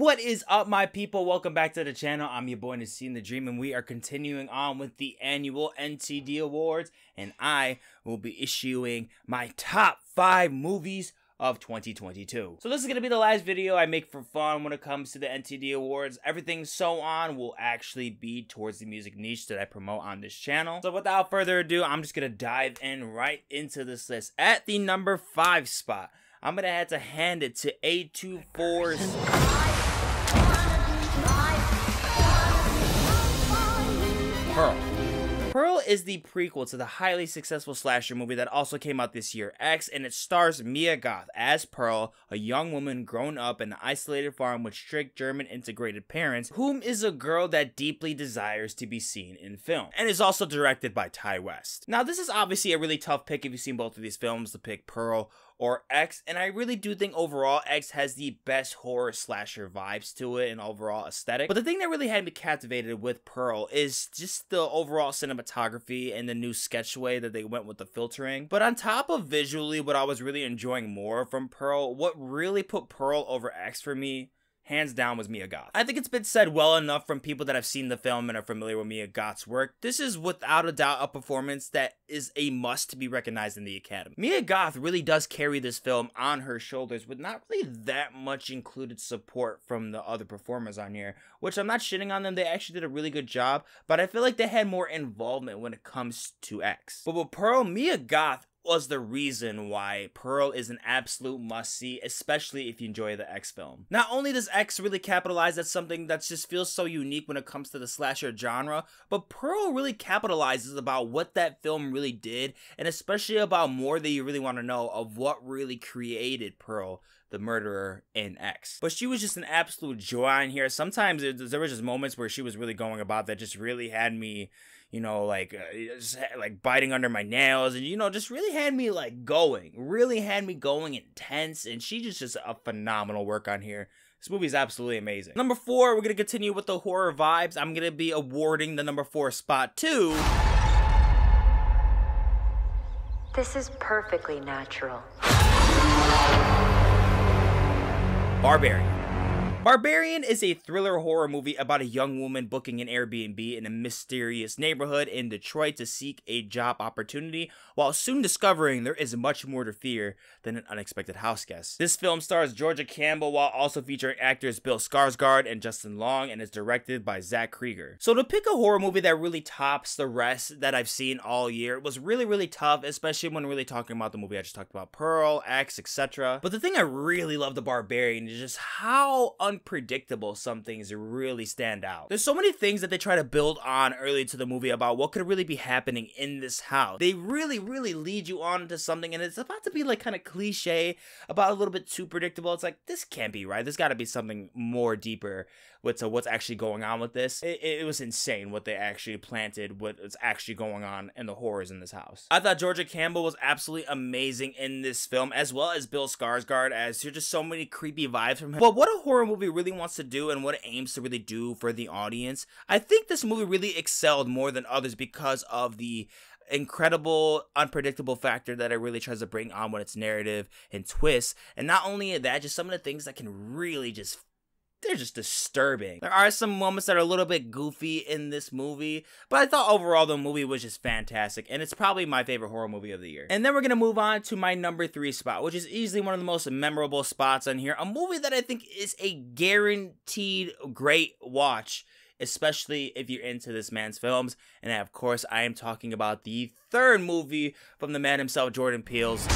What is up, my people? Welcome back to the channel. I'm your boy Naseem the Dream, and we are continuing on with the annual NTD Awards, and I will be issuing my top five movies of 2022. So this is going to be the last video I make for fun when it comes to the NTD Awards. Everything so on will actually be towards the music niche that I promote on this channel. So without further ado, I'm just going to dive in right into this list. At the number five spot, I'm going to have to hand it to A24's... Pearl. Pearl is the prequel to the highly successful slasher movie that also came out this year, X, and it stars Mia Goth as Pearl, a young woman grown up in an isolated farm with strict German integrated parents, whom is a girl that deeply desires to be seen in film, and is also directed by Ti West. Now, this is obviously a really tough pick if you've seen both of these films to pick Pearl or X, and I really do think overall X has the best horror slasher vibes to it and overall aesthetic. But the thing that really had me captivated with Pearl is just the overall cinematography and the new sketch way that they went with the filtering. But on top of visually what I was really enjoying more from Pearl, what really put Pearl over X for me hands down was Mia Goth. I think it's been said well enough from people that have seen the film and are familiar with Mia Goth's work. This is without a doubt a performance that is a must to be recognized in the Academy. Mia Goth really does carry this film on her shoulders with not really that much included support from the other performers on here, which I'm not shitting on them. They actually did a really good job, but I feel like they had more involvement when it comes to X. But with Pearl, Mia Goth was the reason why Pearl is an absolute must see, especially if you enjoy the X film. Not only does X really capitalize at something that just feels so unique when it comes to the slasher genre, but Pearl really capitalizes about what that film really did, and especially about more that you really want to know of what really created Pearl the murderer in X. But she was just an absolute joy in here. Sometimes there was just moments where she was really going about that just really had me you know, like uh, just, like biting under my nails, and you know, just really had me like going, really had me going intense. And she just just a phenomenal work on here. This movie is absolutely amazing. Number four, we're gonna continue with the horror vibes. I'm gonna be awarding the number four spot to. This is perfectly natural. Barbarian. Barbarian is a thriller horror movie about a young woman booking an Airbnb in a mysterious neighborhood in Detroit to seek a job opportunity, while soon discovering there is much more to fear than an unexpected house guest. This film stars Georgina Campbell while also featuring actors Bill Skarsgård and Justin Long and is directed by Zach Cregger. So to pick a horror movie that really tops the rest that I've seen all year was really, really tough, especially when really talking about the movie I just talked about, Pearl, X, etc. But the thing I really love the Barbarian is just how unpredictable some things really stand out. There's so many things that they try to build on early to the movie about what could really be happening in this house. They really, really lead you on to something, and it's about to be like kind of cliche, about a little bit too predictable. It's like, this can't be right. There's got to be something more deeper with to what's actually going on with this. It, it was insane what they actually planted, what's actually going on in the horrors in this house. I thought Georgina Campbell was absolutely amazing in this film, as well as Bill Skarsgård, as there's just so many creepy vibes from him. But what a horror movie really wants to do and what it aims to really do for the audience, I think this movie really excelled more than others because of the incredible unpredictable factor that it really tries to bring on with its narrative and twists. And not only that just some of the things that can really just they're just disturbing. There are some moments that are a little bit goofy in this movie, but I thought overall the movie was just fantastic, and it's probably my favorite horror movie of the year. And then we're gonna move on to my number three spot, which is easily one of the most memorable spots on here. A movie that I think is a guaranteed great watch especially if you're into this man's films. And of course, I am talking about the third movie from the man himself, Jordan Peele's.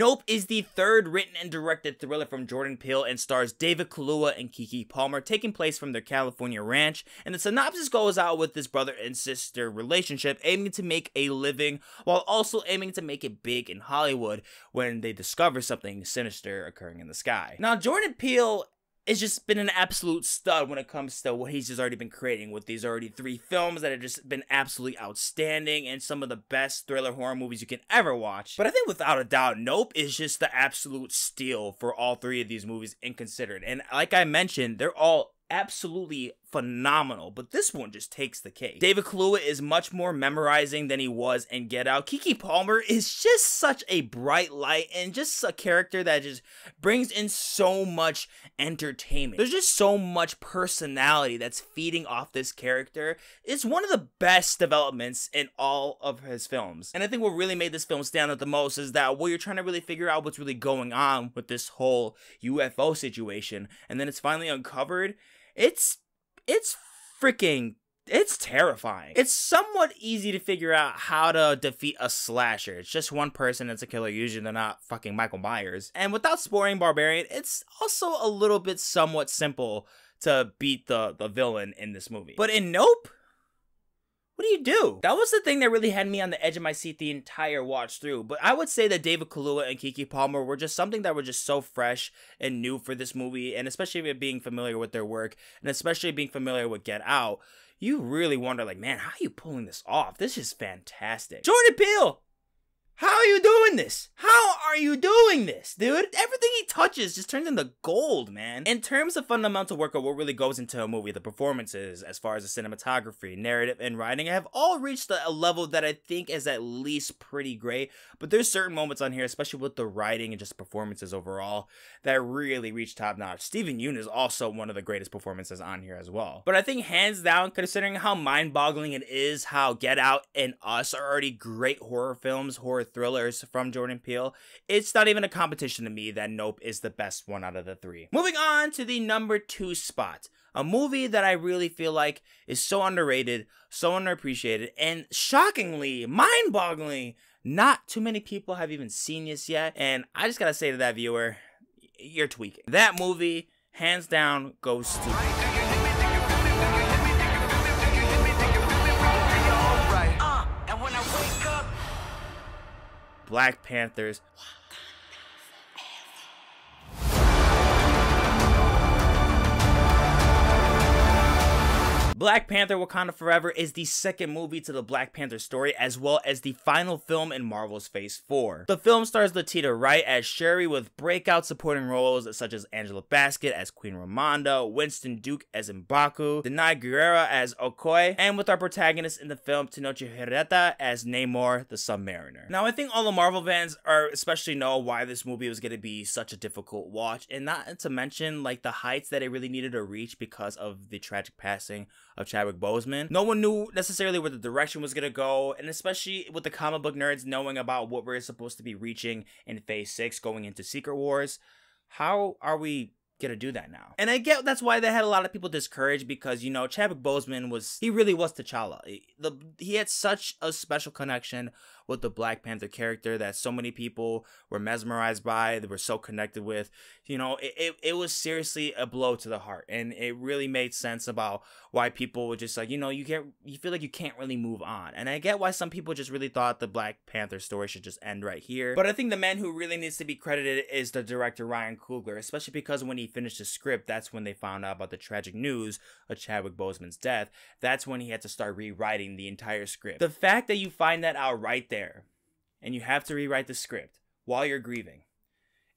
Nope is the third written and directed thriller from Jordan Peele and stars David Kaluuya and Keke Palmer, taking place from their California ranch. And the synopsis goes out with this brother and sister relationship aiming to make a living while also aiming to make it big in Hollywood when they discover something sinister occurring in the sky. Now, Jordan Peele it's just been an absolute stud when it comes to what he's just already been creating with these already three films that have just been absolutely outstanding and some of the best thriller horror movies you can ever watch. But I think without a doubt, Nope is just the absolute steal for all three of these movies in considered. And like I mentioned, they're all absolutely phenomenal, but this one just takes the cake. David Kaluuya is much more memorizing than he was in Get Out. Keke Palmer is just such a bright light and just a character that just brings in so much entertainment. There's just so much personality that's feeding off this character. It's one of the best developments in all of his films. And I think what really made this film stand out the most is that while you're trying to really figure out what's really going on with this whole UFO situation, and then it's finally uncovered, it's it's freaking it's terrifying. It's somewhat easy to figure out how to defeat a slasher. It's just one person that's a killer. Usually they're not fucking Michael Myers. And without spoiling Barbarian, it's also a little bit somewhat simple to beat the, the villain in this movie. But in Nope, what do you do? That was the thing that really had me on the edge of my seat the entire watch through. But I would say that David Kaluuya and Keke Palmer were just something that were just so fresh and new for this movie, and especially being familiar with their work, and especially being familiar with Get Out, you really wonder, like, man, how are you pulling this off? This is fantastic. Jordan Peele, how are you doing this? How are you doing this, dude? Everything he touches just turns into gold, man. In terms of fundamental work of what really goes into a movie, the performances, as far as the cinematography, narrative, and writing, have all reached a level that I think is at least pretty great. But there's certain moments on here, especially with the writing and just performances overall, that really reach top notch. Steven Yeun is also one of the greatest performances on here as well. But I think hands down, considering how mind-boggling it is, how Get Out and Us are already great horror films, horror thrillers from Jordan Peele, it's not even a competition to me that Nope is the best one out of the three. Moving on to the number two spot. A movie that I really feel like is so underrated, so underappreciated, and shockingly, mind boggling, not too many people have even seen this yet. And I just gotta say to that viewer, you're tweaking. That movie, hands down, goes to. Black Panthers. Black Panther Wakanda Forever is the second movie to the Black Panther story, as well as the final film in Marvel's Phase 4. The film stars Letitia Wright as Shuri with breakout supporting roles such as Angela Bassett as Queen Ramonda, Winston Duke as Mbaku, Danai Gurira as Okoye, and with our protagonist in the film Tenoch Huerta as Namor the Submariner. Now, I think all the Marvel fans are especially know why this movie was going to be such a difficult watch, and not to mention like the heights that it really needed to reach because of the tragic passing of Chadwick Boseman. No one knew necessarily where the direction was gonna go, and especially with the comic book nerds knowing about what we're supposed to be reaching in Phase Six, going into Secret Wars. How are we gonna do that now. And I get that's why they had a lot of people discouraged because you know Chadwick Boseman was he really was T'Challa. The he had such a special connection with the Black Panther character that so many people were mesmerized by, they were so connected with. You know, it, it, it was seriously a blow to the heart. And it really made sense about why people were just like, you know, you can't, you feel like you can't really move on. And I get why some people just really thought the Black Panther story should just end right here. But I think the man who really needs to be credited is the director Ryan Coogler, especially because when he finished the script, that's when they found out about the tragic news of Chadwick Boseman's death. That's when he had to start rewriting the entire script. The fact that you find that out right there there and you have to rewrite the script while you're grieving.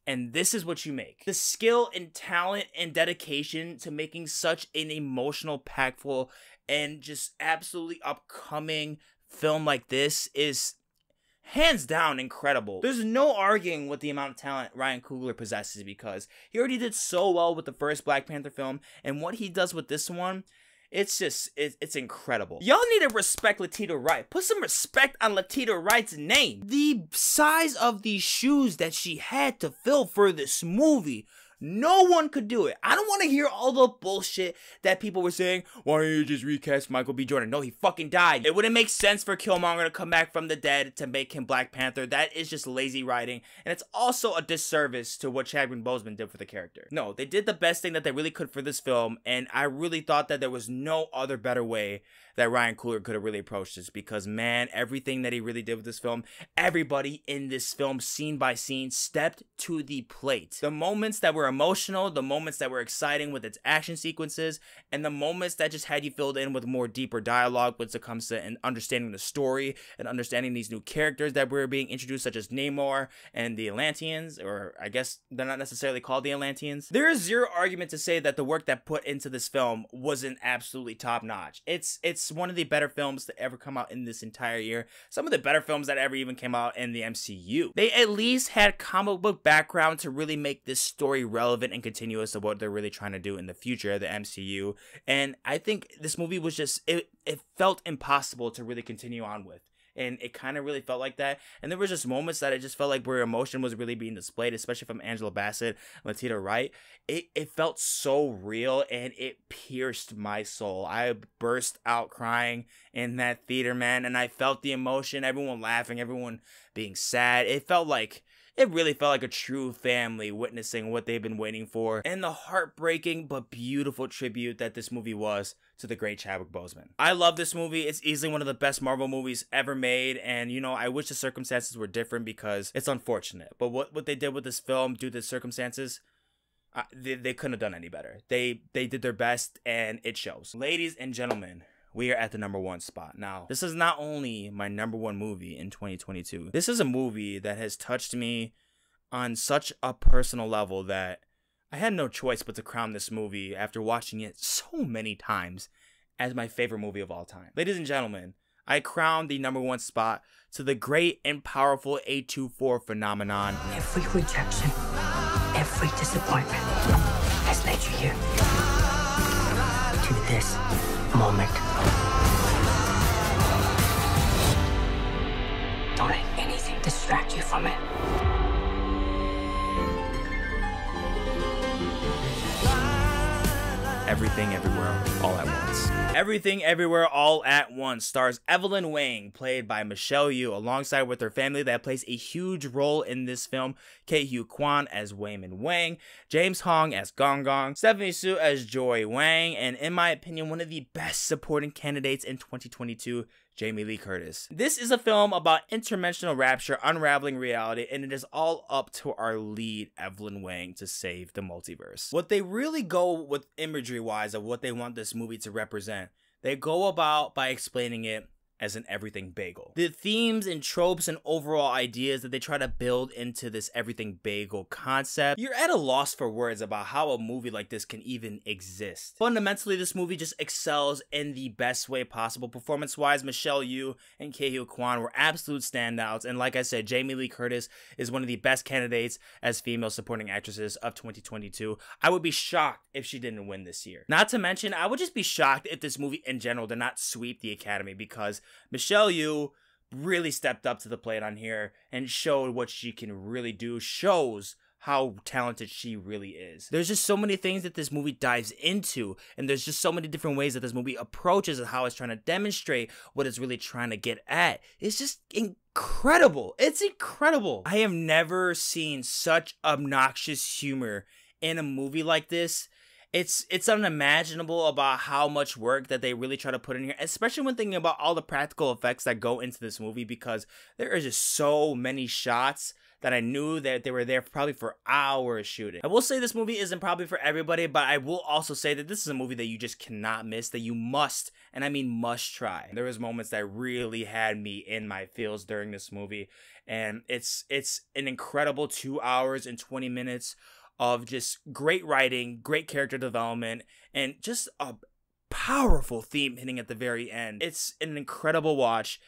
And this is what you make. The skill and talent and dedication to making such an emotional, impactful, and just absolutely upcoming film like this is hands down incredible. There's no arguing with the amount of talent Ryan Coogler possesses because he already did so well with the first Black Panther film, and what he does with this one it's just, it, it's incredible. Y'all need to respect Letitia Wright. Put some respect on Letitia Wright's name. The size of these shoes that she had to fill for this movie no one could do it. I don't want to hear all the bullshit that people were saying. Why don't you just recast Michael B. Jordan? No, he fucking died. It wouldn't make sense for Killmonger to come back from the dead to make him Black Panther. That is just lazy writing, and it's also a disservice to what Chadwick Boseman did for the character. No, they did the best thing that they really could for this film, and I really thought that there was no other better way that Ryan Coogler could have really approached this because man, everything that he really did with this film, everybody in this film, scene by scene, stepped to the plate. The moments that were emotional, the moments that were exciting with its action sequences, and the moments that just had you filled in with more deeper dialogue when it comes to understanding the story and understanding these new characters that were being introduced, such as Namor and the Atlanteans, or I guess they're not necessarily called the Atlanteans. There is zero argument to say that the work that put into this film wasn't absolutely top notch. It's it's one of the better films to ever come out in this entire year. Some of the better films that ever even came out in the MCU. They at least had comic book background to really make this story relevant and continuous to what they're really trying to do in the future of the MCU. And I think this movie was just it it felt impossible to really continue on with and it kind of really felt like that. And there was just moments that it just felt like where emotion was really being displayed, especially from Angela Bassett, Letitia Wright. It it felt so real and it pierced my soul. I burst out crying in that theater, man, and I felt the emotion, everyone laughing, everyone being sad. It felt like it really felt like a true family witnessing what they've been waiting for and the heartbreaking but beautiful tribute that this movie was to the great Chadwick Boseman. I love this movie. It's easily one of the best Marvel movies ever made and you know, I wish the circumstances were different because it's unfortunate. But what what they did with this film due to the circumstances they, they couldn't have done any better. They they did their best and it shows. Ladies and gentlemen, we are at the number one spot. Now, this is not only my number one movie in 2022, this is a movie that has touched me on such a personal level that I had no choice but to crown this movie after watching it so many times as my favorite movie of all time. Ladies and gentlemen, I crown the number one spot to the great and powerful A24 phenomenon. Every rejection, every disappointment has led you here to this moment. It. Everything Everywhere All at Once. Everything Everywhere All at Once stars Evelyn Wang, played by Michelle Yeoh, alongside with her family that plays a huge role in this film. Ke Huy Quan as Waymond Wang, James Hong as Gong Gong, Stephanie Hsu as Joy Wang, and in my opinion, one of the best supporting candidates in 2022 Jamie Lee Curtis. This is a film about interdimensional rapture unraveling reality, and it is all up to our lead, Evelyn Wang, to save the multiverse. What they really go with imagery wise of what they want this movie to represent, they go about by explaining it as an everything bagel. The themes and tropes and overall ideas that they try to build into this everything bagel concept, you're at a loss for words about how a movie like this can even exist. Fundamentally, this movie just excels in the best way possible. Performance wise, Michelle Yeoh and Ke Huy Quan were absolute standouts. And like I said, Jamie Lee Curtis is one of the best candidates as female supporting actresses of 2022. I would be shocked if she didn't win this year. Not to mention, I would just be shocked if this movie in general did not sweep the Academy because Michelle Yeoh really stepped up to the plate on here and showed what she can really do, shows how talented she really is. There's just so many things that this movie dives into, and there's just so many different ways that this movie approaches and how it's trying to demonstrate what it's really trying to get at. It's just incredible. It's incredible. I have never seen such obnoxious humor in a movie like this it's it's unimaginable about how much work that they really try to put in here, especially when thinking about all the practical effects that go into this movie because there are just so many shots that I knew that they were there probably for hours shooting. I will say this movie isn't probably for everybody, but I will also say that this is a movie that you just cannot miss, that you must, and I mean must try. There was moments that really had me in my feels during this movie, and it's it's an incredible two hours and 20 minutes of just great writing, great character development, and just a powerful theme hitting at the very end. It's an incredible watch.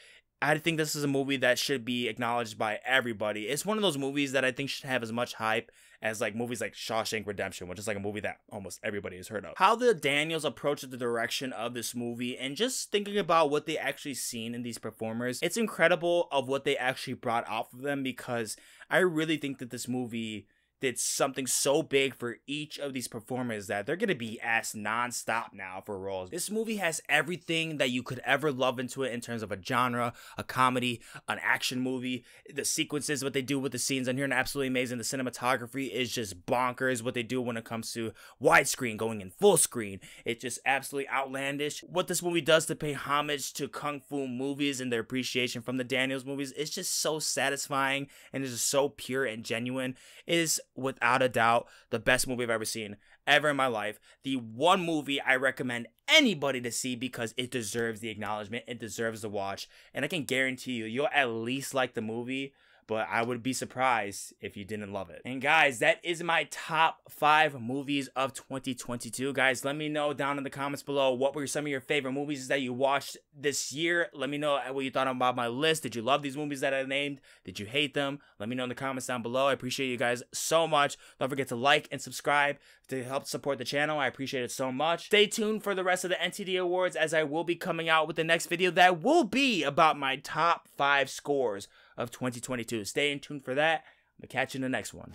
I think this is a movie that should be acknowledged by everybody. It's one of those movies that I think should have as much hype as like movies like Shawshank Redemption, which is like a movie that almost everybody has heard of. How the Daniels approached the direction of this movie and just thinking about what they actually seen in these performers, it's incredible of what they actually brought off of them because I really think that this movie did something so big for each of these performers that they're gonna be asked nonstop now for roles. This movie has everything that you could ever love into it in terms of a genre, a comedy, an action movie. The sequences, what they do with the scenes on here, are absolutely amazing. The cinematography is just bonkers. What they do when it comes to widescreen going in full screen, it's just absolutely outlandish. What this movie does to pay homage to kung fu movies and their appreciation from the Daniels movies, it's just so satisfying and it's just so pure and genuine. It is without a doubt the best movie I've ever seen ever in my life. The one movie I recommend anybody to see because it deserves the acknowledgement, it deserves the watch, and I can guarantee you, you'll at least like the movie but I would be surprised if you didn't love it. And guys, that is my top five movies of 2022. Guys, let me know down in the comments below what were some of your favorite movies that you watched this year. Let me know what you thought about my list. Did you love these movies that I named? Did you hate them? Let me know in the comments down below. I appreciate you guys so much. Don't forget to like and subscribe to help support the channel. I appreciate it so much. Stay tuned for the rest of the NTD Awards as I will be coming out with the next video that will be about my top five scores of 2022. Stay in tune for that. To catch you in the next one.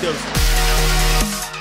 Deuces.